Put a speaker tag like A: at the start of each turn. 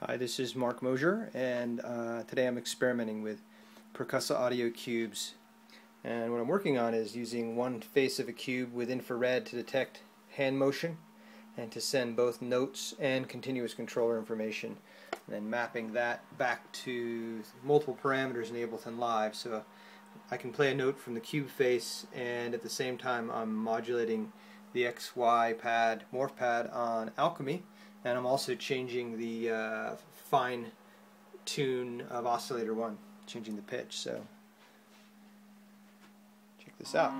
A: Hi, this is Mark Mosher, and uh, today I'm experimenting with Percussa Audio Cubes. And what I'm working on is using one face of a cube with infrared to detect hand motion and to send both notes and continuous controller information, and then mapping that back to multiple parameters in Ableton Live. So I can play a note from the cube face, and at the same time I'm modulating the XY pad, morph pad on Alchemy and I'm also changing the uh, fine tune of oscillator 1 changing the pitch so. Check this out